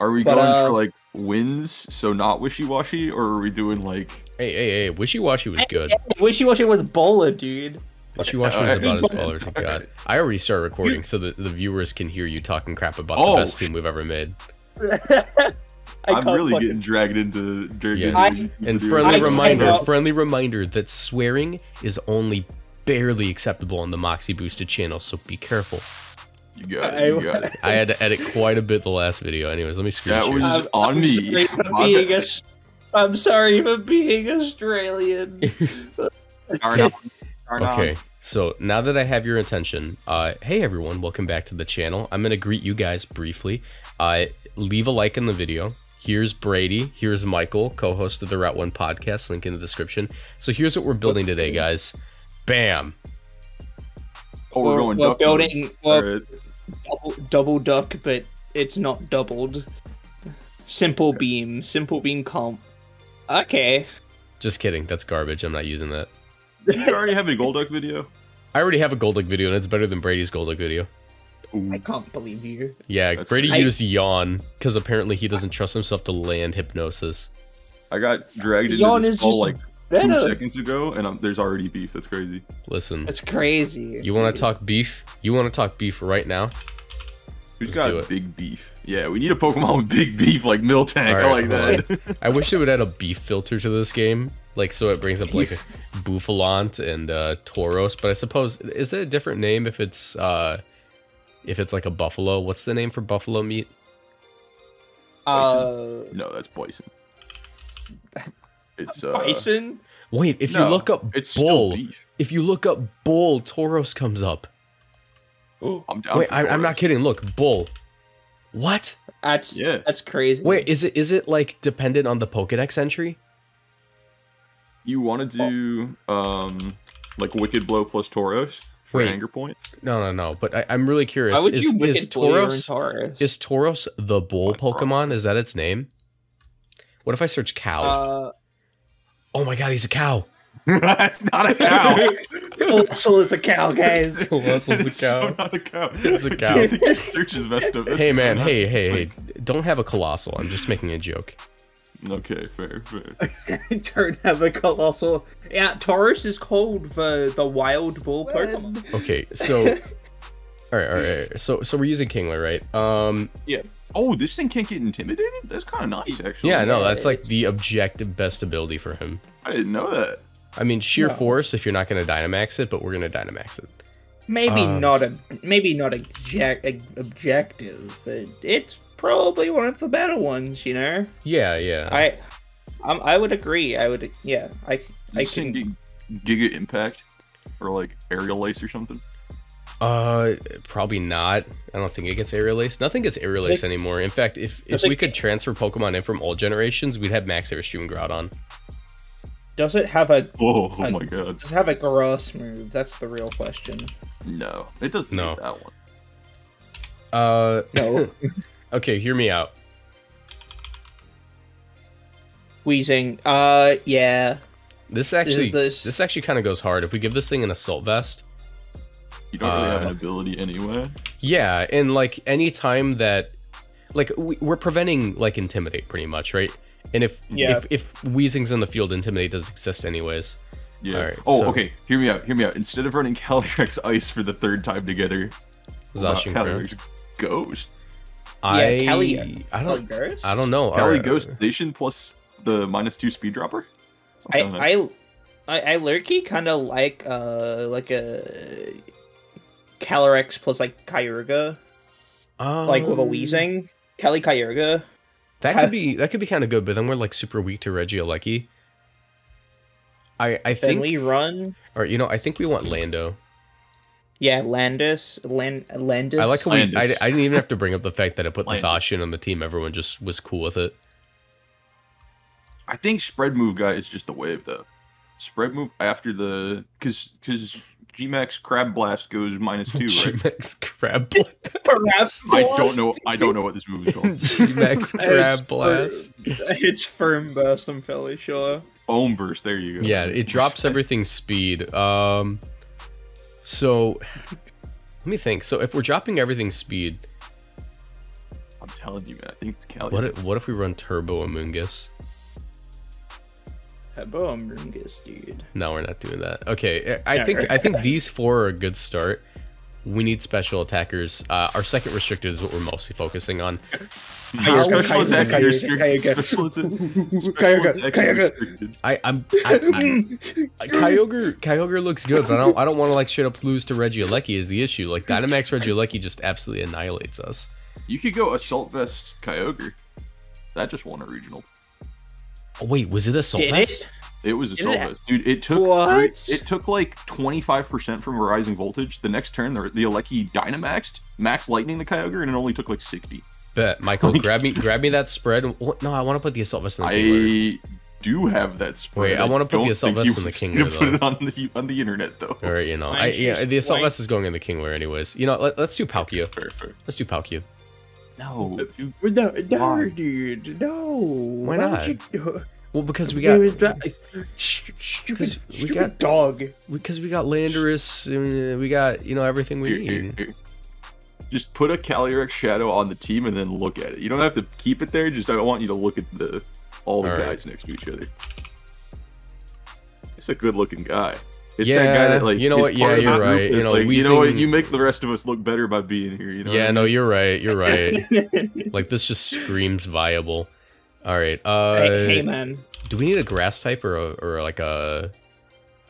Are we But, going uh, for like wins, so not wishy washy, or are we doing like? Hey, hey, hey, Wishy Washy was good. Wishy Washy was Bola, dude. Wishy Washy was about as baller as it got. I already started recording so that the viewers can hear you talking crap about Oh. the best team we've ever made. I I'm really fucking- getting dragged into dirty. Yeah. I- And friendly I reminder, cannot- friendly reminder that swearing is only barely acceptable on the Moxie Boosted channel, so be careful. You got I- it. You got it. I had to edit quite a bit the last video. Anyways, let me screen That share. was- I'm, on I'm me. Sorry for being bad. Aus- I'm sorry for being Australian. Darn it. Darn it. Okay, so now that I have your attention, uh, hey everyone, welcome back to the channel. I'm gonna greet you guys briefly. Uh, leave a like in the video. Here's Brady. Here's Michael, co-host of the Route One podcast. Link in the description. So here's what we're building today, guys. Bam. Oh, we're, we're going. we're duck building well, Alright. Double, double duck, but it's not doubled. Simple beam, simple beam comp. Okay. Just kidding. That's garbage. I'm not using that. You already have a Golduck video. I already have a Golduck video, and it's better than Brady's Golduck video. I can't believe you. Yeah, That's Brady I- used yawn because apparently he doesn't trust himself to land hypnosis. I got dragged into Yawn this is call just like two better. seconds ago, and um there's already beef. That's crazy. Listen, That's crazy. you want to talk beef? You want to talk beef right now? Who's Let's do got it. big beef? Yeah, we need a Pokemon with big beef like Miltank. I like that. I wish they would add a beef filter to this game, like so it brings up like a Bouffalant and uh, Tauros. But I suppose is it a different name if it's uh, if it's like a buffalo? What's the name for buffalo meat? Uh, no, that's Bison. It's uh, bison. Wait, if you look up it's bull, if you look up bull, Tauros comes up. I'm down. Wait, I, I'm not kidding. Look, bull. What? That's Yeah. That's crazy. Wait, is it is it like dependent on the Pokedex entry? You want to do um like Wicked Blow plus Tauros for Wait. anger point? No, no, no. But I, I'm really curious. Why would is, you wicked is Blue or Tauros is Tauros the bull Why, probably. Pokemon? Is that its name? What if I search cow? uh, oh my god, he's a cow. that's not a cow. Coalossal is a cow, guys. Coalossal's It's so not a cow. It's a cow. I think your search is messed up. That's Hey man, not- hey, hey, hey. Don't have a colossal. I'm just making a joke. Okay, fair, fair. Don't have a colossal. Yeah, Tauros is called the the wild bull Pokemon. Okay, so Alright, alright, alright. So so we're using Kingler, right? Um yeah. Oh, this thing can't get intimidated? That's kind of nice, actually. yeah, no, that's like the objective best ability for him. I didn't know that. I mean sheer No. force if you're not gonna Dynamax it, but we're gonna Dynamax it. Maybe Uh, not a maybe not object, objective, but it's probably one of the better ones. You know, Yeah, yeah. I um, I would agree. I would yeah. I I This thing can. get Giga Impact or like Aerial Ace or something. Uh, probably not. I don't think it gets aerial ace. Nothing gets aerial ace Like- anymore. In fact, if if we it could transfer Pokemon in from old generations, we'd have Max Airstream Groudon. Does it have a Oh, oh I- my god. does it have a grass move? That's the real question. No, it doesn't No. that one. Uh, No. okay, hear me out. Weezing. Uh, yeah. This actually, this- this, actually kind of goes hard. If we give this thing an assault vest, You don't really have Uh, an ability anyway. yeah, and like any time that, like we, we're preventing like intimidate pretty much, right? And if Yeah. if if Weezing's in the field, intimidate does exist anyways. Yeah. Alright, oh, so- okay. Hear me out. Hear me out. Instead of running Calyrex Ice for the third time together, what about Calyrex Ghost. I Kelly- I don't Ghost? I don't know. Cali Alright, Ghost Station plus the minus two speed dropper. I nice. I I, I lurky kind of like uh like a Calyrex plus like Kyogre, like with a um, Weezing. Kelly Kyogre. That Ha- could be that could be kind of good, but then we're like super weak to Regieleki. I I Then think, we run. or you know, I think we want Lando. Yeah, Landis. Land Landis. I like how we. I, I didn't even have to bring up the fact that I put the Landis. On the team. Everyone just was cool with it. I think spread move guy is just the wave though. Spread move after the because because Gmax Crab Blast goes minus two, right? G-Max Crab Blast. I don't know. I don't know what this move is called. G-Max It's Crab Blast. It's firm burst. I'm fairly sure. Foam burst. There you go. Yeah, it drops everything speed. Um, so let me think. So if we're dropping everything speed, I'm telling you, man. I think it's Calyrex. What if, what if we run Turbo Amoonguss? Turbo Amoonguss, dude. No, we're not doing that. Okay, I think I think these four are a good start. We need special attackers. Uh, our second restricted is what we're mostly focusing on. Your special attack Kyogre, restricted. Kyogre. Special attack- Kyogre, Kyogre. I, I'm I, I, Kyogre Kyogre looks good, but I don't I don't want to like straight up lose to Regieleki is the issue. Like Dynamax Regieleki just absolutely annihilates us. You could go Assault Vest Kyogre. That just won a regional. Oh, wait, was it Assault Did Vest? it? It was Did Assault it- Vest, dude. It took What? three- it took like twenty five percent from Rising Voltage. The next turn, the the Aleki Dynamaxed, Max Lightning the Kyogre, and it only took like sixty. Bet Michael, Like- grab me grab me that spread. No, I want to put the Assault Vest in the Kingler. I do have that spread. Wait, I wanna put the Assault Vest in the was Kingler, gonna Put though. it on the on the internet though. All right, you know, I, yeah, the Assault why- Vest is going in the Kingler anyways. You know, let, let's do Palkia. Fair, fair. Let's do Palkia. No, dude, No, no, Why? dude, no. Why would not? you do- Well, because we got Sh- stupid, 'Cause we got- dog. because we got Landorus. uh, We got you know everything we Here, here, need. here. Just put a Calyrex Shadow on the team and then look at it. You don't have to keep it there. Just I want you to look at the all the All right. guys next to each other. It's a good looking guay. It's Yeah, that guy that like you know is what, yeah, part of the you're right. You know, like, you know what, you make the rest of us look better by being here. You know. what Yeah, I no, mean? you're right. You're right. like this just screams viable. All right. Uh, hey, hey, man. do we need a grass type or a, or like a?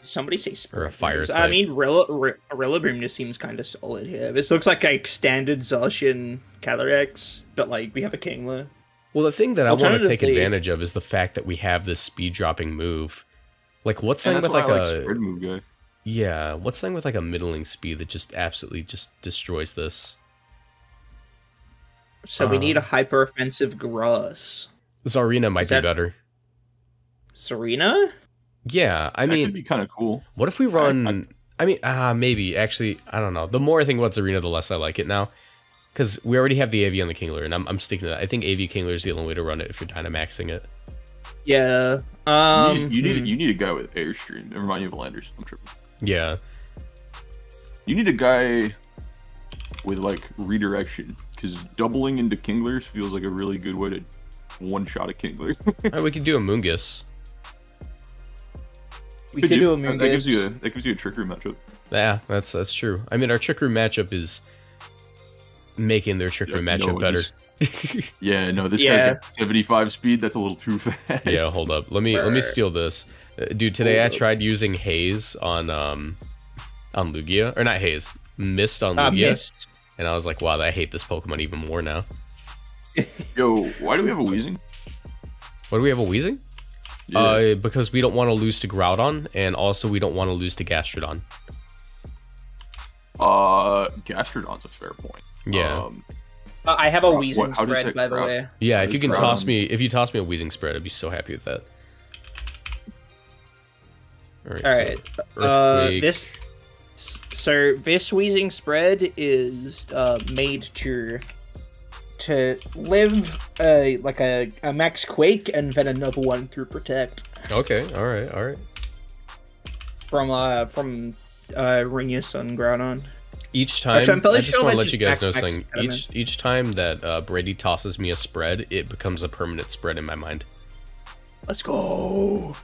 Somebody say Or a fire type. I mean, Rilla, R- Rillaboom just seems kind of solid here. This looks like a standard Zacian Calyrex, but like we have a Kingler. Well, the thing that I want to take advantage of is the fact that we have this speed dropping move. Like, what's And something with why like a spread move guy. yeah? What's something with like a middling speed that just absolutely just destroys this? So we need Uh. a hyper offensive Grass. Zarina might Is be that- better. Serena? Yeah, I that mean, could be kind of cool. What if we run? I, mean, ah, maybe actually, I don't know. The more I think about Zarina, the less I like it now, because we already have the AV on the Kingler, and I'm, I'm sticking to that. I think AV Kingler is the only way to run it if you're Dynamaxing it. Yeah. You Um. need, you need hmm. you need a guy with airstream. Never mind, you have Landers. I'm tripping. Yeah, You need a guy with like redirection because doubling into Kinglers feels like a really good way to one shot a Kingler. All right, we could do a Moongus. we could do a that, that gives you a that gives you a trickery matchup. Yeah, that's that's true. I mean, our Trick Room matchup is making their Trick Room Yeah, matchup no, better. just- Yeah, no, this Yeah. guy's got 75 speed. That's a little too fast. yeah, hold up. Let me let me steal this, Uh, dude. Today I up. tried using Haze on um on Lugia, or not Haze, Mist on Uh, Lugia, missed. and I was like, wow, I hate this Pokemon even more now. Yo, why do we have a Weezing? Why do we have a Weezing? Yeah. Uh, because we don't want to lose to Groudon, and also we don't want to lose to Gastrodon. Uh, Gastrodon's a fair point. Yeah. Um, Uh, I have a weezing what- spread, by the grow? way. Yeah, if you can toss me, if you toss me a weezing spread, I'd be so happy with that. All right. All so right. uh, this. So this weezing spread is uh, made to to live uh, like a, a max quake and then another one through protect Okay. All right. All right. from uh from uh Rinus on Groudon. Each time, Actually, I'm fairly I just sure want to let you guys know something. Each each time that uh, Brady tosses me a spread, it becomes a permanent spread in my mind. Let's go.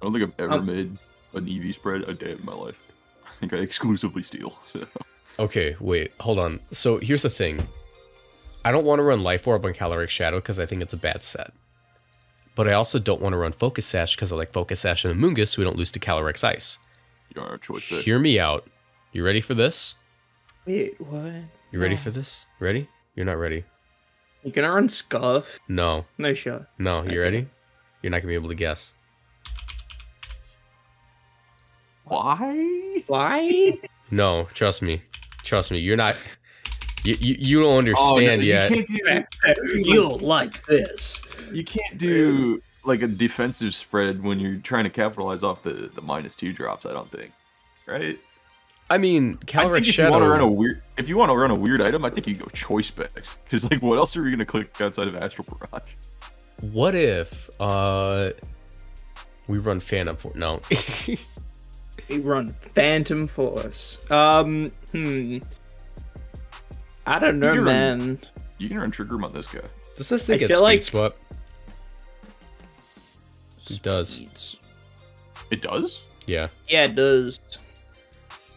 I don't think I've ever Um, made an EV spread a day of my life. I think I exclusively steal. So. Okay, wait, hold on. So here's the thing. I don't want to run Life Orb on Calyrex Shadow because I think it's a bad set. But I also don't want to run Focus Sash because I like Focus Sash and Amoonguss so we don't lose to Calyrex Ice. You don't have a choice. Hear me out. You ready for this? Wait, what? You ready No. for this? Ready? You're not ready. You gonna run Scarf? No, No shot. no, you Okay. ready? You're not gonna be able to guess. Why? Why? No, trust me. Trust me. You're not. You, you, you don't Oh, no, understand you yet. can't do You'll like this. you can't do like a defensive spread when you're trying to capitalize off the the minus two drops. I don't think, right? I mean, I Calyrex think if you want to run a weird, if you want to run a weird item, I think you go choice specs. Because like, what else are you gonna click outside of Astral Barrage? What if uh we run Phantom for no? We run Phantom Force. Um, hmm. I don't know, You run- man. You can run trigger on this guy. Does this thing I get feel speed like- swap? It does. It does. Yeah. Yeah, it does.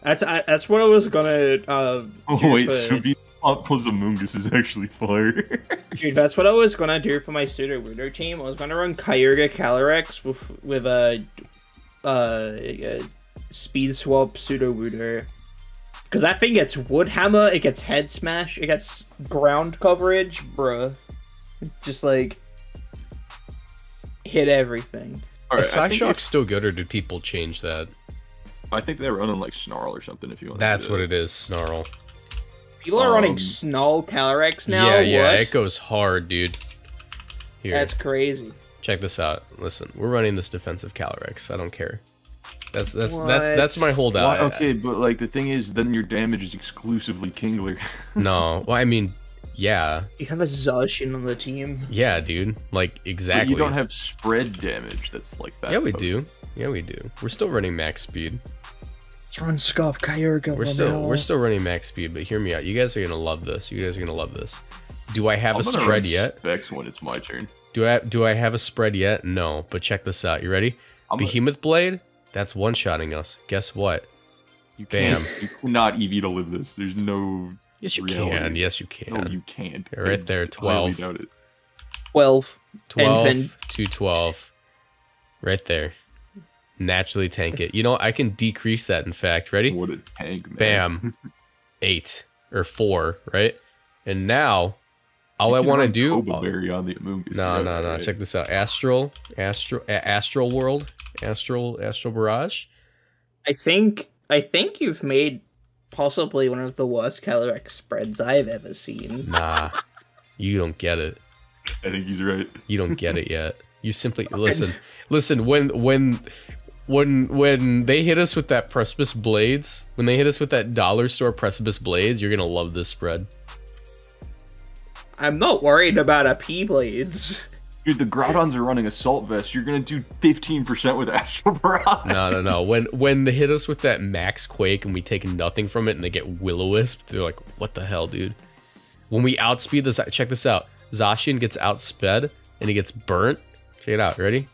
That's I, that's what I was gonna. Uh, Oh wait, for- so being hot plus Among Us is actually fire. Dude, that's what I was gonna do for my Sudowoodo team. I was gonna run Kyogre Calyrex with with a uh, a speed swap Sudowoodo. Because that thing gets wood hammer, it gets head smash, it gets ground coverage, bruh. Just like hit everything. Alright, Is I Psyshock still good, or did people change that? I think they're running like Snarl or something. If you want. That's what it is, Snarl. People are running Um, Snarl Calyrex now. yeah, yeah, what? it goes hard, dude. Here, That's crazy. check this out. Listen, we're running this defensive Calyrex. I don't care. That's that's that's What? that's my holdout. Well, okay, but like the thing is, then your damage is exclusively Kingler. No, well, I mean, yeah, You have a Zacian on the team. yeah, dude. Like But exactly. you don't have spread damage. That's like that. yeah, we potent. do. Yeah, we do. We're still running max speed. Let's run Scuff Kyogre. We're still we're still running max speed, but hear me out. You guys are gonna love this. You guys are gonna love this. Do I have I'm a spread run yet? Specs when it's my turn. Do I do I have a spread yet? No, but check this out. You ready? I'm a- Behemoth Blade. That's one shotting us. Guess what? You Bam. can't. You cannot EV to live this. There's no. Yes, you Reality. can. Yes, you can. No, you can't. Yeah, right there, 12. doubt it. 12. 12 to 12. Right there. Naturally tank it. You know, I can decrease that, in fact. Ready? What a tank, man. Bam. Eight or four, right? And now, all You I want to do. Coba oh. Berry on the Amoonguss. No, no, no. right. Check this out. Astral, Astral, A- Astral World, Astral, Astral Barrage. I think I think you've made possibly one of the worst Calyrex spreads I've ever seen. Nah, you don't get it. I think he's right. You don't get it yet. You simply listen. Listen, when when when when they hit us with that precipice blades, when they hit us with that dollar store precipice blades, you're gonna love this spread. I'm not worried about a P blades. Dude, the Groudons are running Assault Vest. You're gonna do 15% with Astral Barrage. No, no, no. When when they hit us with that max quake and we take nothing from it and they get will o wisp, they're like, what the hell, dude? When we outspeed this, check this out. Zacian gets outsped and he gets burnt. Check it out. Ready?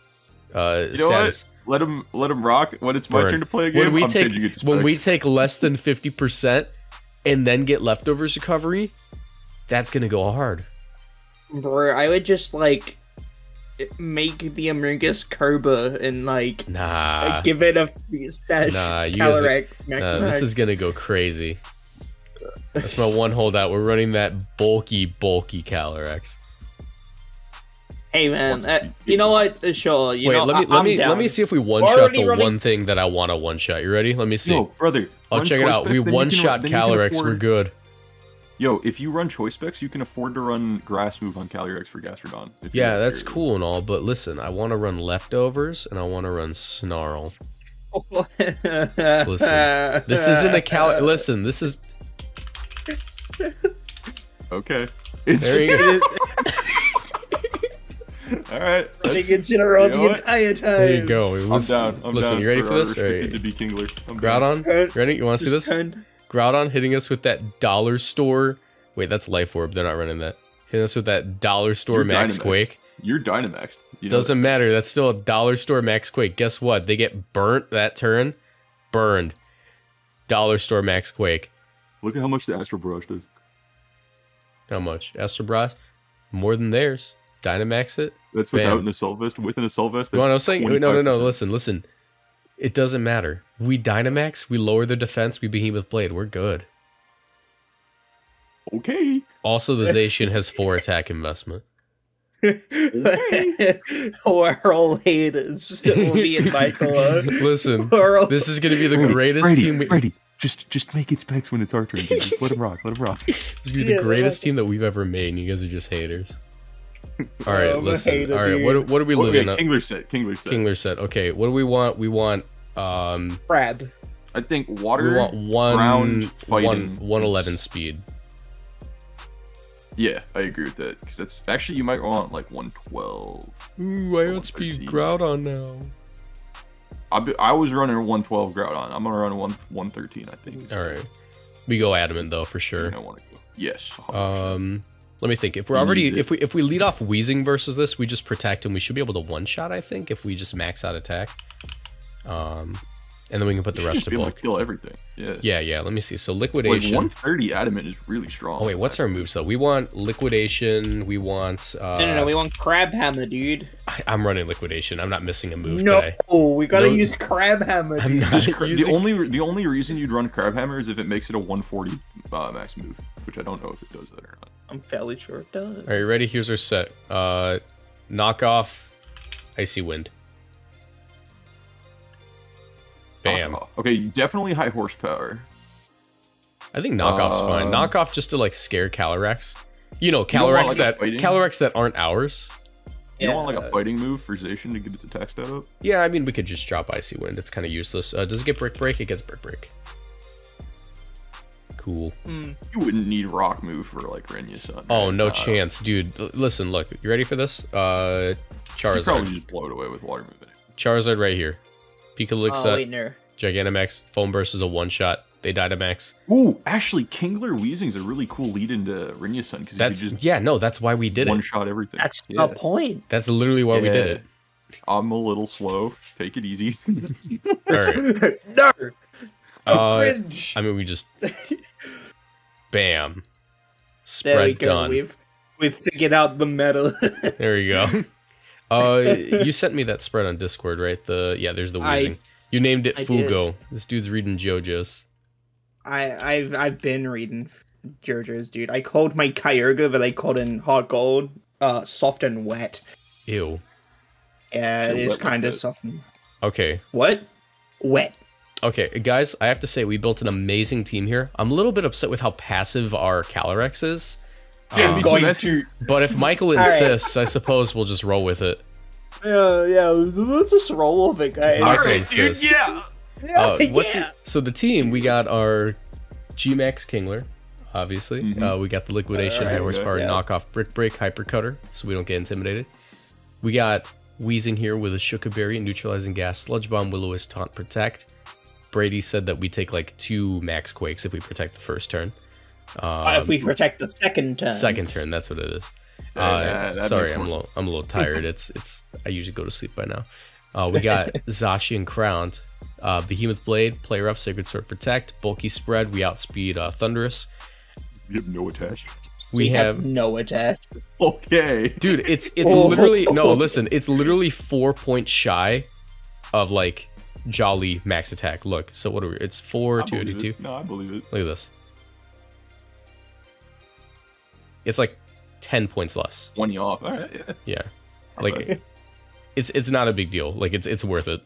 Uh, You know status. what? Let him let him rock. When it's my Burn. turn to play a game, when we I'm take changing it to when we take less than 50% and then get leftovers recovery that's gonna go hard Bro, I would just like make the Amoonguss Coba and like nah give it a stash Nah, you guys are- nah, this is gonna go crazy that's my one holdout we're running that bulky bulky Calyrex. Hey man, uh, you know what? Uh, Sure, you wait know, let me I- let I'm me let me see if we one shot the running- one thing that i want to one shot you ready let me see Yo, brother. oh run check it out we specs, then you one shot run- then can Calyrex we're good Yo, if you run choice specs, you can afford to run grass move on Calyrex for Gastrodon. yeah that's scared. cool and all but listen i want to run leftovers and i want to run snarl Listen, this isn't a cal listen this is Okay. It's there you go all right. I that's- think it's in a row you know the entire time. There you go. I'm Listen, down. I'm listen down you ready for our this? All restricted right. to be Kingler. I'm. Groudon, Turn- ready? You want to see this? turn- Groudon hitting us with that dollar store. Wait, that's Life Orb. They're not running that. Hitting us with that dollar store You're Max Dynamax. Quake. You're Dynamax. You know Doesn't matter. That's still a dollar store Max Quake. Guess what? They get burnt that turn. Burned. Dollar store Max Quake. Look at how much the Astral Barrage does. How much? Astrobras? More than theirs. Dynamax it. That's without an Assault Vest. With an Assault Vest, You know what I was that's saying? Wait, No, no, no. Listen, listen. It doesn't matter. We Dynamax. We lower their defense. We Behemoth Blade. We're good. Okay. Also, the Zacian has four attack investment. We're all haters. Me and Michael. are. Listen, We're this is going to be the Brady, greatest Brady, team. We, Brady, just just make it specs when it's our turn. dude. Just let him rock. Let him rock. this is going to be Yeah, the greatest team that we've ever made, and you guys are just haters. All right, I'm listen. All right, what what are we Okay, living up? Kingler set. Kingler set. Kingler said, okay, what do we want? We want um Crab. I think water. we want one ground, fighting one one eleven speed. Yeah, I agree with that because that's actually you might want like 112. Ooh, I want speed 113. Groudon now. I, be, I was running a 112 Groudon. I'm gonna run one 113. I think. All right, we go adamant though for sure. I want to go. Yes. 100%. Um, Let me think. If we're already if we if we lead off Wheezing versus this, we just protect and we should be able to one shot. I think if we just max out attack, um, and then we can put You the should rest just to be able to kill everything. Yeah. Yeah, yeah. Let me see. So Like liquidation. 130 adamant is really strong. oh wait, what's our moves though? We want liquidation. We want. Uh, no, no, no. We want crab hammer, dude. I, am running liquidation. I'm not missing a move no, today. we gotta No- use crab hammer. I'm not Just cra- the only the only reason you'd run crab hammer is if it makes it a 140 uh, max move, which I don't know if it does that or not. I'm fairly sure it does. Are you ready? Here's our set. Uh, knock off, icy wind. Bam. Uh, okay, definitely high horsepower. I think knockoff's fine. Um, Knockoff just to like scare Calyrex. You know, don't Calyrex like, that fighting? Calyrex that aren't ours. You don't want like a fighting move for Zacian to get its attack stat up? Yeah, I mean we could just drop icy wind. It's kind of useless. Uh, does it get brick break? It gets brick break. Cool. Hmm. You wouldn't need rock move for like Renya Sun. Oh right? no Uh, chance, dude. L- listen, look. You ready for this? Uh, You Charizard. probably just blow it away with water move. anyway. Charizard right here. Oh Pikaluxa, wait, no. Gigantamax, Foam Burst is a one shot. They die to max. Ooh, actually, Kingler Weezing's a really cool lead into Renya Sun because you That's just yeah, no, that's why we did one it. One shot everything. That's yeah. the point. That's literally why we did it. I'm a little slow. Take it easy. All right. no. Uh, cringe. I mean, we just bam, there spread we go. done. We've we've figured out the meta. There you go. Uh, you sent me that spread on Discord, right? The yeah, there's the I- you named it I did. Fugo. This dude's reading JoJo's. I I've I've been reading JoJo's, dude. I called my Kyogre that I called in HeartGold uh soft and wet. Ew. Yeah, So it is kind of soft. And... Okay. What? Wet. Okay, guys, I have to say we built an amazing team here. I'm a little bit upset with how passive our Calyrex is. Yeah, Um, me going to. but if Michael right. insists, I suppose we'll just roll with it. Yeah, yeah. Let's just roll with it, guys. Michael Alright, dude, insists. yeah. Yeah, Uh, what's yeah. it- so the team we got our Gmax Kingler, obviously. Mhm. Uh, we got the liquidation, Alright, high horsepower, yeah. knockoff brick break, hyper cutter, so we don't get intimidated. We got Weezing here with a Shuca Berry, neutralizing gas, sludge bomb, Will-O-Wisp, taunt, protect. Brady said that we take like two max quakes if we protect the first turn. Uh, Um, if we protect the second turn. second turn, that's what it is. Yeah, Uh, that- that sorry, I'm a little, I'm a little tired. It's it's I usually go to sleep by now. Uh, we got Zacian Crowned, uh, Behemoth Blade, Play Rough, Sacred Sword Protect, Bulky Spread. We outspeed uh, Thundurus. We have no attach. We, have, no attack. Okay. dude. It's it's literally no. Listen, it's literally four points shy of like Jolly max attack. Look, so what are we? It's four I two eighty believe two. it. No, I believe it. Look at this. It's like ten points less. One you off. All right. Yeah. Yeah, Alright. like it's it's not a big deal. Like it's it's worth it.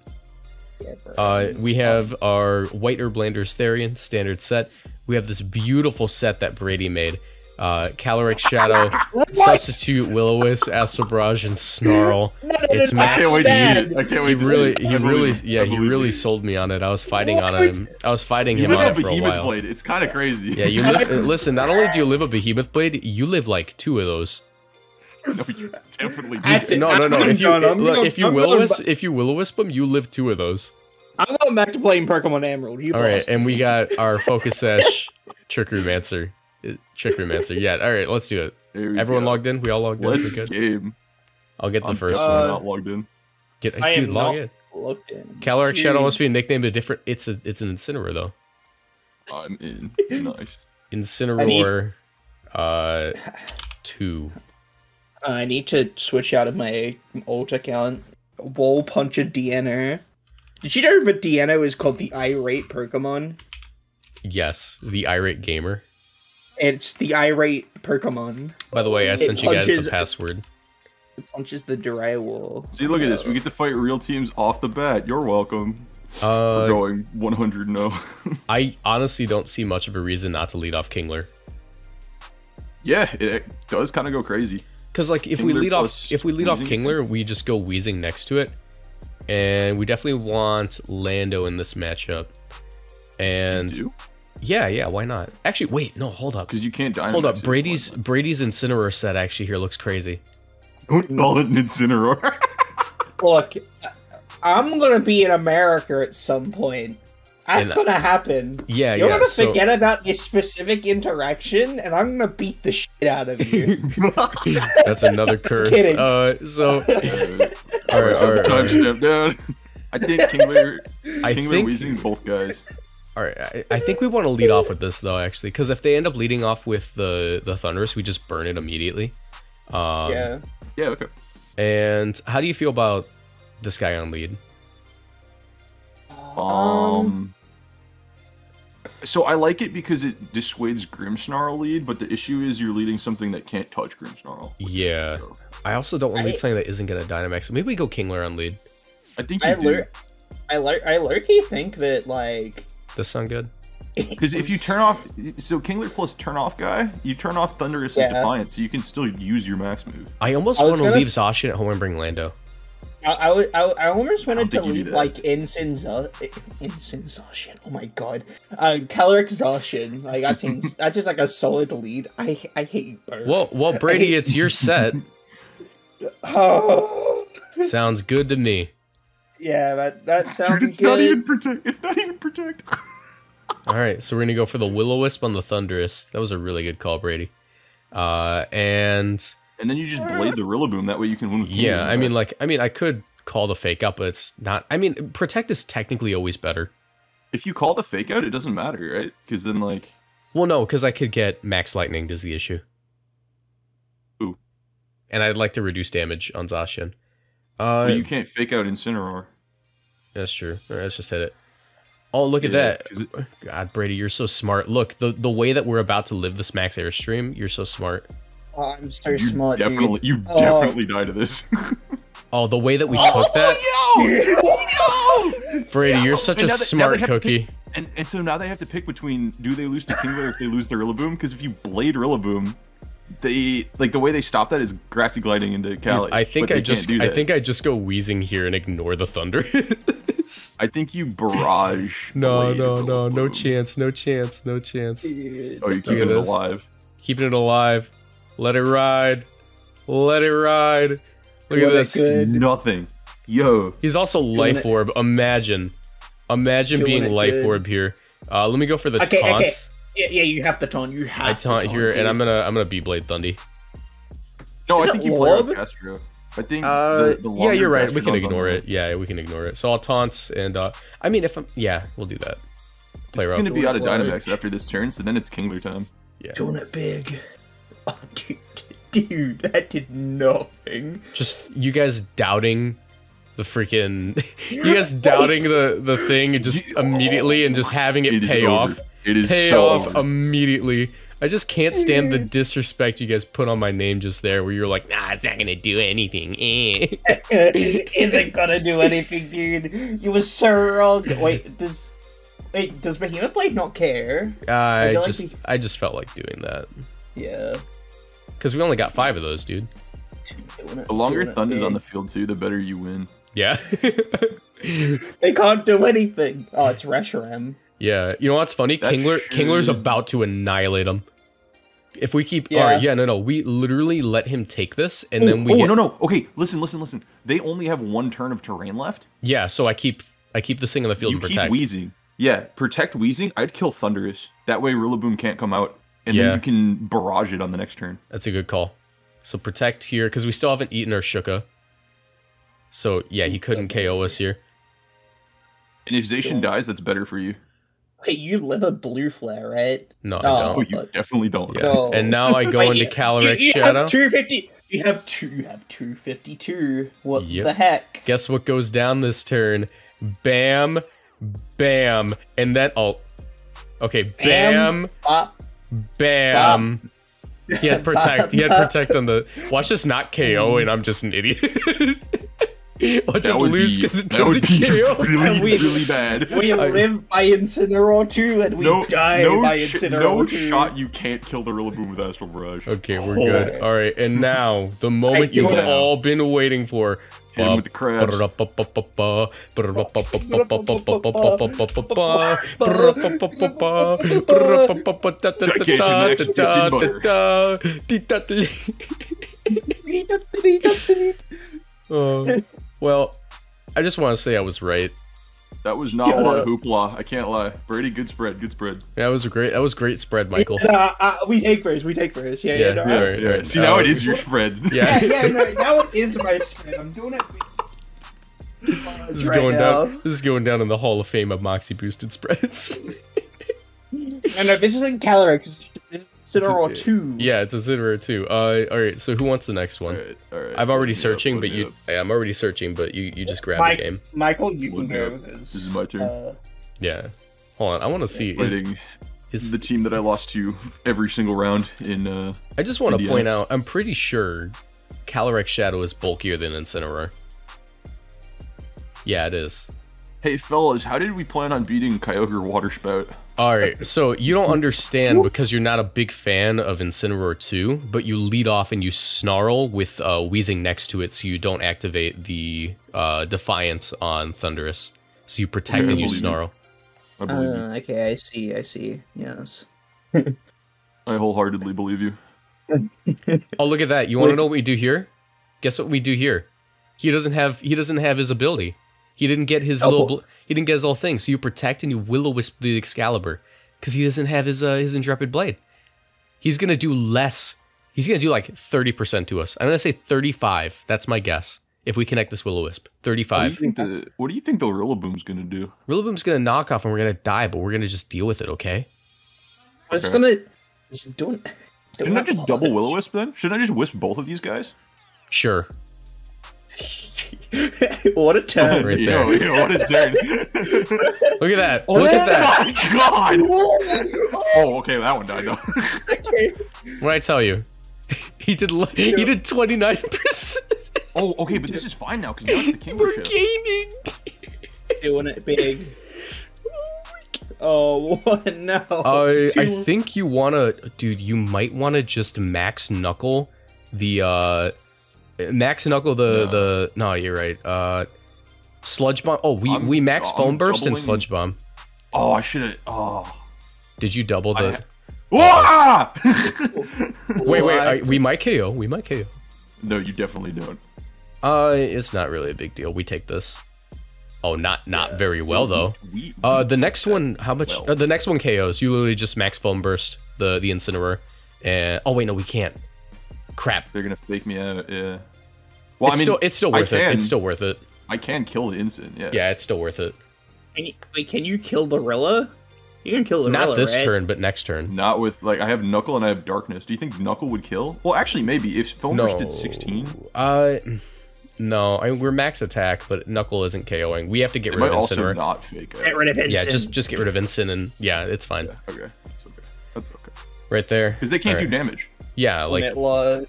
Uh, we have our White Urblander Therian standard set. We have this beautiful set that Brady made. Uh, Calyrex Shadow, Substitute Will-O-Wisp, Asobrage, and Snarl. It's I Max can't wait to see it. I can't He wait to really, see it. he I really, believe yeah, I he believe really sold me on it. I was fighting on him. I was fighting You him live on a it for a behemoth while. blade. It's kind of crazy. Yeah, you live. uh, listen, not only do you live a behemoth blade, you live like two of those. no, you definitely. Do. it. No, no, no. If you done, I'm look, if you I'm will wisp, if you will wisp them, you live two of those. I'm going back to playing Pokemon Emerald. You All right, lost. and we got our Focus Sash Trickery Mancer. Trickery Mancer. Yeah, all right, let's do it. Everyone go. logged in? We all logged in? Let's We good? game. I'll get the I'm first definitely one. Uh, not logged in. Get, I dude, am log not- in. Looked in. Calyrex Shadow Dude. must be nicknamed a nickname, but different. It's a it's an Incineroar though. I'm in. nice. Incineroar, uh, two. I need to switch out of my old account. Wall Puncher Deanna. Did you know that Deanna is called the irate Pokemon? Yes, the irate gamer. It's the irate Pokemon. By the way, I It sent you guys the password. It punches the dry wall. See, look at this. We get to fight real teams off the bat. You're welcome for Uh, going 100 no. I honestly don't see much of a reason not to lead off Kingler. yeah, it, it does kind of go crazy. Because like if we lead off if we lead off Kingler, we just go Wheezing next to it, and we definitely want Lando in this matchup. And do yeah, yeah, why not? Actually, wait, no, hold up, because you can't die. hold up. Brady's Brady's Incineroar set actually here looks crazy. Don't call it an Incineroar. Look, I- I'm gonna be in America at some point. That's And- gonna happen. Yeah, You're yeah. gonna So forget about this specific interaction, and I'm gonna beat the shit out of you. that's another curse. Uh, so Uh, all right, all right, all right. Timestamp down. I think Kingler, I Kingler, think Weezing, both guys. All right, I, I think we want to lead off with this though, actually, because if they end up leading off with the the Thundurus, we just burn it immediately. Um, yeah. Yeah, okay. And how do you feel about this guy on lead? Um, so I like it because it dissuades Grimmsnarl lead, but the issue is you're leading something that can't touch Grimmsnarl. Yeah, So I also don't want to lead I- something that isn't gonna Dynamax. So maybe we go Kingler on lead. I think you I do. lur- I lur- I lurky think that like This sound good? Because if you turn off, so Kingler plus turn off guy, you turn off Thundurus Yeah. Defiance, so you can still use your max move. I almost I want to gonna- leave Zacian at home and bring Lando. I, I, I, I almost wanted to think you do leave like Ensign Zo- Ensign Zacian. Oh my god, uh, Calyrex Zacian. Like that seems that's just like a solid lead. I I hate both. Well, well, Brady, it's your set. Oh. Sounds good to me. Yeah, that that sounds Dude, it's good. not even protect. It's not even protect. All right, so we're gonna go for the Will-O-Wisp on the Thundurus. That was a really good call, Brady. Uh, and and then you just blade the Rillaboom. That way you can win with. yeah, I mean, like, I mean, I could call the fake out, but it's not. I mean, protect is technically always better. if you call the fake out, it doesn't matter, right? Because then like, Well, no, because I could get max lightning is the issue. Ooh. And I'd like to reduce damage on Zacian. Uh, you can't fake out Incineroar. that's true. All right, let's just hit it. Oh, look at Yeah, that. 'cause it- God, Brady, you're so smart. Look, the the way that we're about to live this max airstream, you're so smart. Oh, I'm so You smart, definitely, you Oh. definitely die to this. Oh, the way that we oh, took that, yo, yo! Brady, you're such And a now they- now they smart have cookie. pick- and and so now they have to pick between do they lose to Kingler or if they lose their Rillaboom? Because if you blade Rillaboom, they like the way they stop that is grassy gliding into Cali. I think I just I think I just go weezing here and ignore the thunder. I think you barrage. no, blade no, the no, no chance, no chance, no chance. Oh, you Look keep it alive. Keeping it alive. Let it ride. Let it ride. Look at Doing it this. good. Nothing. Yo. He's also life it- orb. Imagine. Imagine Doing being life good. orb here. Uh, let me go for the Okay, taunt. okay. Yeah, yeah, you have to taunt. You have I to taunt here, dude. and I'm gonna I'm gonna B blade Thundy. No, I think you play Orb? with Castro. I think Uh, the, the yeah, you're right. We can ignore it. Yeah, we can ignore it. So I'll taunt, and uh, I mean, if I'm yeah, we'll do that. Play It's gonna be out of Dynamax after this turn, so then it's Kingler time. Yeah. doing it big. Oh, dude, dude, that did nothing. just you guys doubting the freaking you guys doubting the the thing and just immediately and just having it, It is pay over. off It is pay so off over. immediately i just can't stand the disrespect you guys put on my name just there where you're like nah it's not gonna do anything eh. Isn't gonna do anything, dude. You were so wrong. Wait, does wait does Behemoth Blade not care? i like just we- i just felt like doing that Yeah. because we only got five of those dude The longer Thunder's on the field too, the better you win. yeah They can't do anything. Oh, it's Reshiram. Yeah you know what's funny That kingler kingler's about to annihilate him if we keep Yeah. all right yeah no no we literally let him take this and then oh, we oh get no no okay listen listen listen. They only have one turn of terrain left. Yeah, so I keep I keep this thing on the field you keep protect. weezing. Yeah, protect weezing. I'd kill Thundurus. That way Rillaboom can't come out, and Yeah. then you can barrage it on the next turn. That's a good call. So protect here because we still haven't eaten our Shuca. So yeah, he couldn't KO us here. And if Zacian dies, that's better for you. Hey, you live a blue flare, right? No, I Oh. Oh, don't. you but- definitely don't. Yeah. No. And now I go Wait, into you- Calyrex you, you Shadow. have two fifty. You have two. You have two fifty two. What Yep. the heck? Guess what goes down this turn? Bam, bam, and then oh, okay, bam, Uh, bam. He had protect. He had protect on the. Watch this not KO, and I'm just an idiot. Watch us would lose because it that would doesn't be KO. really, We- really bad. we live by Incineroar two, and we no, die no, by sh- Incineroar no two. shot. You can't kill the Rillaboom with Astral Barrage. Okay, we're good. All right, and now the moment you've it. all been waiting for. Hit him with the crabs. Uh, well, I just want to say I was right. That was not Shut a lot of hoopla. I can't lie. Brady, good spread. Good spread. Yeah, That was a great. That was great spread, Michael. Uh, uh, we take first. We take first. Yeah, yeah. Yeah, no, yeah. I- Alright, Yeah. alright. See, now Uh, it is your spread. Yeah. yeah, yeah. No, now it is my spread. I'm doing it. This is right going now. down. This is going down in the Hall of Fame of Moxie boosted spreads. No, no, this isn't Calyrex. This is Cineral It's a- 2. yeah, it's a Cinera two. Uh, all right. So who wants the next one? Alright, alright. I'm already Look up, searching, look but you. up. Yeah, I'm already searching, but you. You just grab Mike, the game. Michael, you can Look me go This this. is my turn. Uh, Yeah. Hold on. I want to see. Is, is the team that I lost to every single round in. uh I just want to point out. I'm pretty sure Calyrex Shadow is bulkier than Incineroar. Yeah, it is. Hey fellas, how did we plan on beating Kyogre Water Spout? All right, so you don't understand because you're not a big fan of Incineroar 2, but you lead off and you snarl with uh, Weezing next to it so you don't activate the uh, Defiant on Thundurus. So you protect Okay, and you I believe you. snarl. I believe you. uh, okay, I see, I see. Yes. I wholeheartedly believe you. Oh, look at that. You want to know what we do here? Guess what we do here? He doesn't have he doesn't have his ability. He didn't get his Oh. little he didn't get his little thing. So you protect and you will wisp the Excalibur cuz he doesn't have his uh, his intrepid blade. He's going to do less. He's going to do like 30% to us. I'm going to say 35. That's my guess. If we connect this Will-O-Wisp. What do you 35. think the What do you think the Rillaboom's gonna do? Rillaboom's going to knock off and we're going to die, but we're going to just deal with it, okay? I was Okay. gonna. Just don't. Shouldn't I just double will wisp then? Shouldn't I just wisp both of these guys? Sure. what a turn. Right there. Know, you know, what a turn. Look at that. Oh, Look at that. Oh my god! Oh, okay, that one died though. okay. What I tell you? He did l- he did 29%. oh, okay, but this is fine now because now it's the King We're gaming. Doing it big. Oh, what? No. I I think you wanna, dude. You might wanna just max knuckle the uh, max knuckle the No. the. No, you're right. Uh, sludge bomb. Oh, we I'm- we max foam burst and sludge bomb. Oh, I should have. Oh. Did you double the? I- wait, wait. I, we might KO. We might KO. no, you definitely don't. Uh, it's not really a big deal. We take this. Oh, not not very well though. We, Uh, the next one, how much? Well. Uh, the next one KOs. You literally just max foam burst the the incineroar, and oh wait, no, we can't. Crap. they're gonna fake me out. Yeah. Well, it's I mean, still it's still I worth it. It's still worth it. I can kill the instant. Yeah. Yeah, it's still worth it. Can you, wait, can you kill the Rilla? You can kill the Not this right? turn, but next turn. Not with like I have Knuckle and I have Darkness. Do you think Knuckle would kill? Well, actually, maybe if Foam No. Did 16, Uh, no. I mean, we're max attack, but Knuckle isn't KOing. We have to get it rid might of also not fake. Get rid of it. Yeah, just just get rid of Incin and yeah, it's fine. Yeah, okay, that's okay. That's okay. Right there. Because they can't Alright. do damage. Yeah, like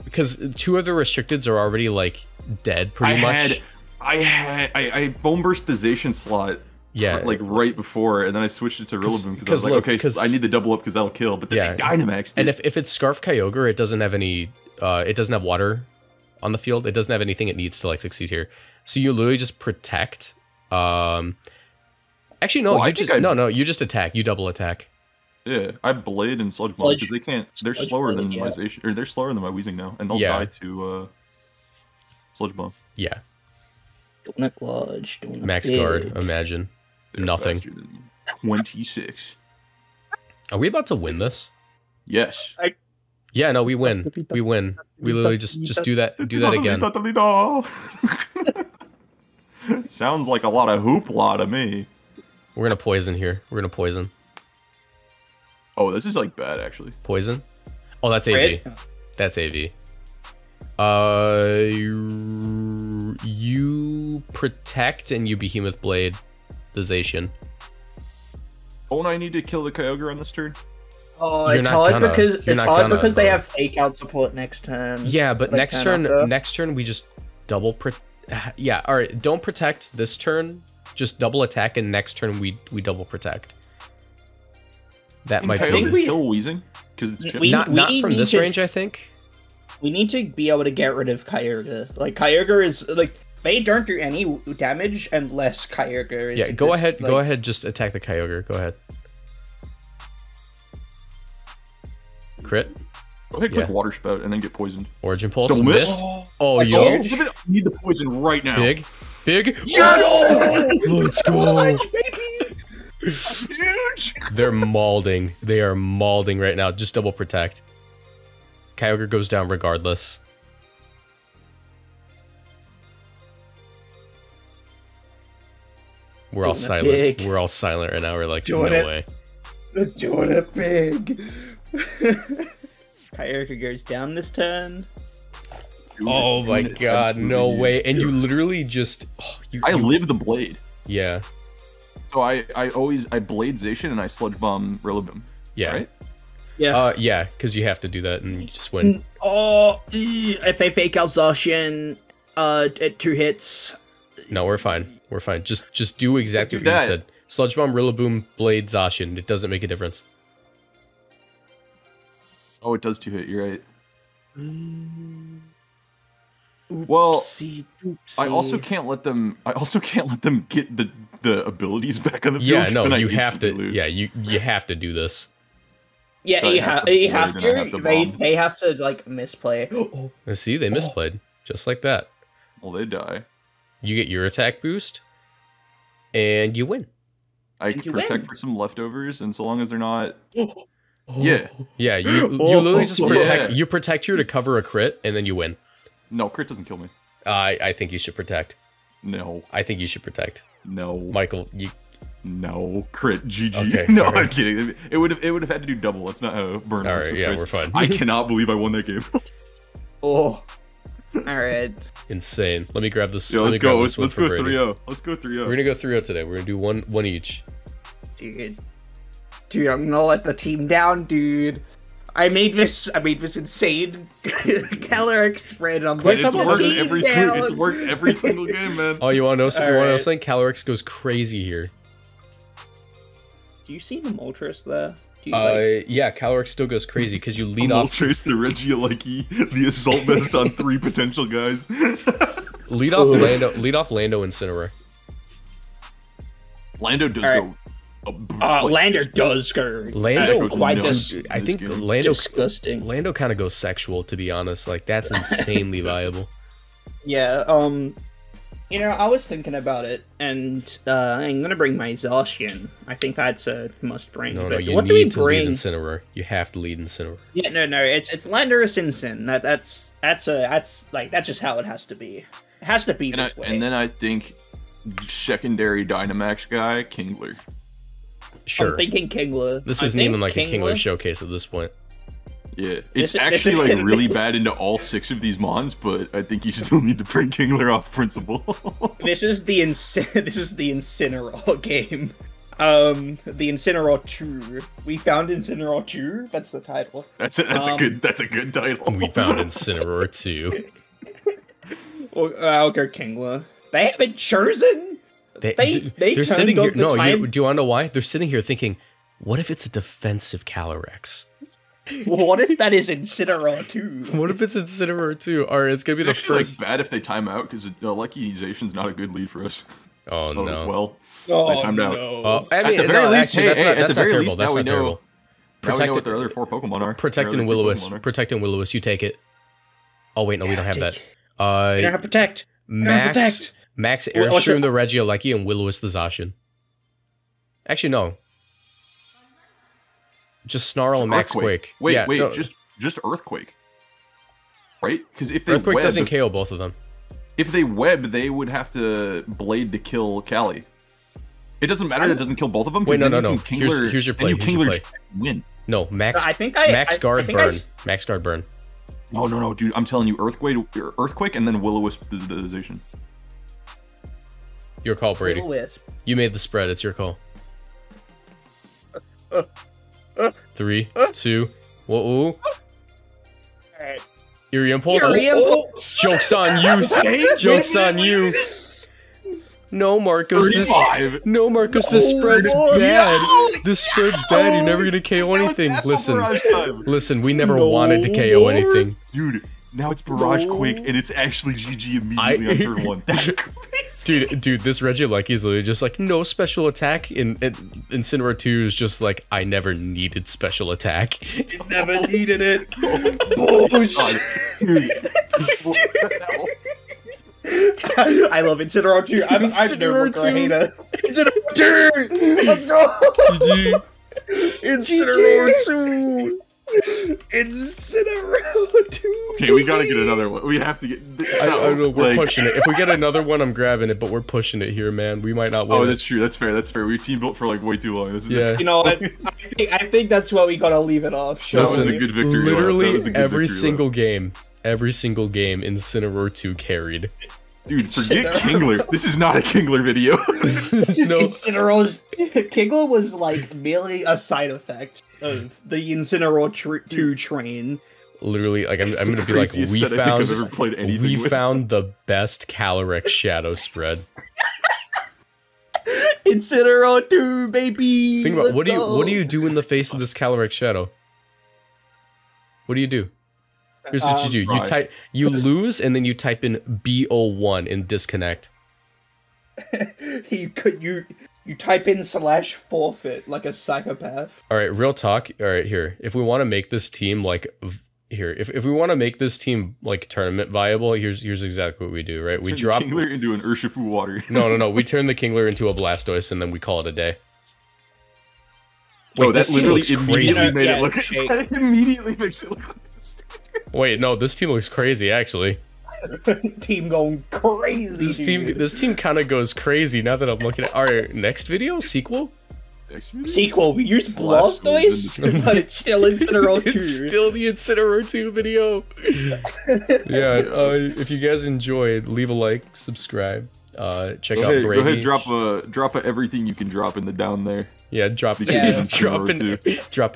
because two of the restricteds are already like dead pretty I much. had, I had, I, I bone Burst the Zacian slot. Yeah. like right before, and then I switched it to Rillaboom because I was like, look, okay, 'cause- I need the double up because that'll kill. But then Yeah. they Dynamaxed And if, if it's Scarf Kyogre, it doesn't have any uh it doesn't have water on the field. It doesn't have anything it needs to like succeed here. So you literally just protect. Um Actually no, Well, I you think just I- no no, you just attack. You double attack. Yeah, I Blade and Sludge Bomb because they can't. They're Sludge slower Blade, than yeah. my Zacian, or they're slower than my Weezing now, and they'll Yeah. die to uh, Sludge Bomb. Yeah. Doing it large. Doing it Max big. guard, imagine. They're Nothing. faster than me. Twenty-six. Are we about to win this? Yes. Yeah, no, we win. We win. We literally just just do that do that again. Sounds like a lot of hoopla to me. We're gonna poison here. We're gonna poison. Oh, this is like bad actually. Poison? Oh that's AV. Right? That's AV. Uh you, you protect and you behemoth blade the Zacian. Don't I need to kill the Kyogre on this turn? Oh, You're it's not hard gonna. because You're it's hard gonna, because they though. have fake out support next turn. Yeah, but next turn after? next turn we just double pro- Yeah, all right, don't protect this turn. Just double attack and next turn we we double protect. That Can might Kyogre think be we- kill Weezing? Because it's chip. We- not not from this to- range, I think. We need to be able to get rid of Kyogre. Like Kyogre is like they don't do any damage unless Kyogre is. Yeah, go ahead. like- go ahead. Just attack the Kyogre. Go ahead. Crit. Go ahead, click yeah. Water Spout and then get poisoned. Origin pulse. Don't miss. Miss. Oh, Like, yo. oh, Give it- I need the poison right now. Big. Big. Yes! Let's go. Huge! They're maulding. They are maulding right now. Just double protect. Kyogre goes down regardless. We're all Doing it silent. big. We're all silent right now. We're like, Doing no it. way. Doing it big. Kyogre goes down this turn. Oh my god, no way. And you literally just. Oh, you, I you- live the blade. Yeah. So I, I always I blade Zacian and I sludge bomb Rillaboom. Yeah. Right? Yeah. Uh, yeah, because you have to do that and you just win. oh, if I fake exhaustion, uh, at two hits. No, we're fine. We're fine. Just just do exactly Do what you said. Sludge Bomb, Rillaboom, Blade, Zacian. It doesn't make a difference. Oh, it does two hit. You're right. Well, Oopsie, I also can't let them. I also can't let them get the the abilities back on the field. Yeah, 'cause no, then I you have to. Lose. Yeah, you you have to do this. Yeah, So you, have ha- to you have to. Have to they bomb. they have to like misplay. Oh, see, they misplayed just like that. Well, they die. You get your attack boost, and you win. I And can protect win. for some leftovers, and so long as they're not. Oh. Yeah. Yeah, you you Oh, literally just yeah. protect. You protect here to cover a crit, and then you win. No, crit doesn't kill me. I I think you should protect. No, I think you should protect. no, Michael, you no, crit. GG. Okay, no, alright. I'm kidding. It would have. It would have had to do double. That's not how burn. all works right? Yeah, crits. we're fine. I cannot believe I won that game. oh. All right. Insane. Let me grab this. yeah, let let's me grab go. this Let's, one let's for go Brady. 3 0. Let's go 3-0. We're gonna go 3-0 today. We're gonna do one one each. dude. Dude, I'm gonna let the team down, dude. I made this. I made this insane caloric spread. I'm Quit letting the about worked every, down. it's worked every single game, man. Oh, you wanna know something? You wanna know Alright. something? Calyrex goes crazy here. Do you see the Moltres there? Do you, Uh, like- yeah, Calyrex still goes crazy because you lead off trace the Regieleki, the assault vest on three potential guys. lead off Lando lead off Lando Incineroar. Lando does Alright. go. Uh, Uh, Lando does go. Lando uh, quite nuts. dis- I think game. Lando disgusting. Lando kind of goes sexual to be honest. Like that's insanely viable. Yeah. Um. You know, I was thinking about it, and uh, I'm gonna bring my exhaustion. I think that's a must bring. No, no, but you what do we need to lead bring? Incineroar. You have to lead Incineroar. Yeah, no, no, it's it's Lando or Sinsin. That that's that's a that's like that's just how it has to be. It has to be And, I, this way. and then I think secondary Dynamax guy, Kingler. Sure. I'm thinking Kingler. This isn't even like a Kingler showcase at this point. Yeah, it's is- actually this is- like really bad into all six of these mons, but I think you still need to bring Kingler off principle. This is the inc- this is the Incineroar game. Um, the Incineroar Two. We found Incineroar Two. That's the title. that's a, that's Um, a good that's a good title. We found Incineroar Two. Well, I'll go Kingler. They haven't chosen. They, They- they are sitting here. the No, you, do you want to know why? They're sitting here thinking, what if it's a defensive Calyrex? what if that is Incineroar Two? What if it's Incineroar too? Or it's gonna be It's the actually first. like bad if they time out because uh, Luckyzation's not a good lead for us. Oh Oh, no. well, Oh timed out. no! Oh, I At the very no, least- actually, hey, that's hey, not, that's not terrible. least, That's now we not know- terrible. now we know Protect what their other four Pokemon are. Protect Their and other two Pokemon are. Protect and Will-O-Wisp. You take it. Oh wait, no, we don't have that. Take- You don't Uh, have protect. Max, protect. Max Wha- what's Airstream it- the Regieleki and Will-O-Wisp the Zacian. Actually, no. Just Snarl and Max Earthquake. Quake. Wait, Yeah, wait, no, just just Earthquake. Right? Because if they Earthquake web, doesn't KO both of them. if they web, they would have to blade to kill Callie. It doesn't matter that it doesn't kill both of them. 'cause Wait, no, then no, you no. can Here's- Kingler- here's your then you here's your Kingler play. win. No, Max. I think I Max Guard I think burn. s- Max Guard burn. No, no, no, dude. I'm telling you, Earthquake, Earthquake, and then Will-O-Wisp the Zacian. Your call, Brady. Will-O-Wisp. You made the spread. It's your call. Three, two, whoa, Alright. Eerie Impulse. Fury oh, Impulse. Oh. Joke's on you. Joke's on you. No, Marcos. This. No, Marcos. This Oh, spread's no. bad. This spread's bad. You're never gonna KO anything. Listen, listen. We never wanted to KO anything. Dude, now it's Barrage No. Quake, and it's actually GG immediately I- on turn one. That's crazy. Dude, dude, this Regieleki is literally just like no special attack. In, in Incineroar 2 is just like I never needed special attack. Never needed it. Oh my God. Dude. What the hell? I love Incineroar 2. I'm, I'm no Incineroar longer a 2. hater. Incineroar 2! Let's go! GG. Incineroar 2! Incineroar 2! Okay, we gotta get another one. We have to get. I, I know. We're like- pushing it. If we get another one, I'm grabbing it. But we're pushing it here, man. We might not oh, win. Oh, it. that's true. That's fair. That's fair. We team built for like way too long. This is Yeah. You know what? I think, I think that's what we gotta leave it off. Shall That was Listen, a good victory. lap. That Literally was a good every victory lap. single game, every single game, Incineroar 2 carried. Dude, forget Kingler. This is not a Kingler video. This is no. Incineroar's Kingler was like merely a side effect of the Incineroar tr- 2 train. Literally, like I'm, I'm gonna be like, we set I think found, I've ever played anything we with. found the best Calyrex shadow spread. Incineroar 2, baby! Think about Let's what do you what do you do in the face of this Calyrex shadow? What do you do? Here's what you Um, do. You Right. type you lose and then you type in BO1 and disconnect. you could you you type in slash forfeit like a psychopath. All right, real talk. All right, here. If we want to make this team like here, if, if we want to make this team like tournament viable, here's here's exactly what we do, right? We drop Kingler into an Urshifu water. No, no, no. We turn the Kingler into a Blastoise and then we call it a day. oh, Wait, this that team literally looks immediately crazy. made Yeah, it look. shake. That immediately makes it look like this. Wait, no, this team looks crazy actually. Team going crazy. This team this team kind of goes crazy now that I'm looking at our next video sequel. Next video? sequel. We used Blast Blastoise, but it's still Incineroar 2. It's still the Incineroar 2 video. yeah, uh, if you guys enjoyed, leave a like, subscribe, uh, check Go out ahead, go ahead, drop a drop a everything you can drop in the down there. Yeah, drop because Yeah. it's drop in,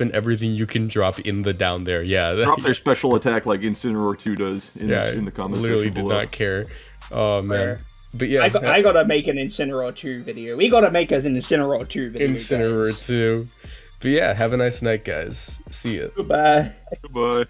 Incineroar everything you can drop in the down there. Yeah, Drop their special attack like Incineroar 2 does in, yeah, this, in the comments literally did below. not care. Oh man, Fair. but yeah, I, got, I gotta make an Incineroar 2 video. We gotta make an Incineroar 2 video. Incineroar guys. 2. But yeah, have a nice night, guys. See ya. Goodbye. Goodbye.